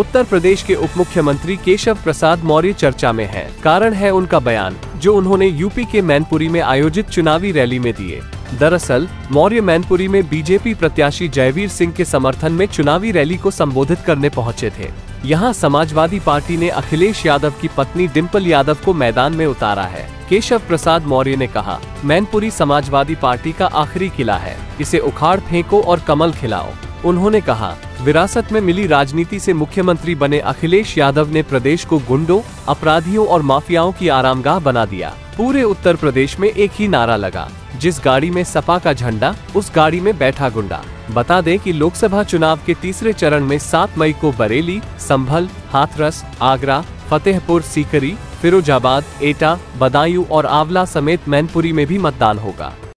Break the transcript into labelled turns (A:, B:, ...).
A: उत्तर प्रदेश के उप मुख्यमंत्री केशव प्रसाद मौर्य चर्चा में हैं। कारण है उनका बयान, जो उन्होंने यूपी के मैनपुरी में आयोजित चुनावी रैली में दिए। दरअसल, मौर्य मैनपुरी में बीजेपी प्रत्याशी जयवीर सिंह के समर्थन में चुनावी रैली को संबोधित करने पहुँचे थे। यहाँ समाजवादी पार्टी ने अखिलेश यादव की पत्नी डिम्पल यादव को मैदान में उतारा है। केशव प्रसाद मौर्य ने कहा, मैनपुरी समाजवादी पार्टी का आखिरी किला है। इसे उखाड़ फेंको और कमल खिलाओ। उन्होंने कहा, विरासत में मिली राजनीति से मुख्यमंत्री बने अखिलेश यादव ने प्रदेश को गुंडों, अपराधियों और माफियाओं की आरामगाह बना दिया। पूरे उत्तर प्रदेश में एक ही नारा लगा, जिस गाड़ी में सपा का झंडा, उस गाड़ी में बैठा गुंडा। बता दें कि लोकसभा चुनाव के तीसरे चरण में 7 मई को बरेली, संभल, हाथरस, आगरा, फतेहपुर, सीकरी, फिरोजाबाद, एटा, बदायूं और आंवला समेत मैनपुरी में भी मतदान होगा।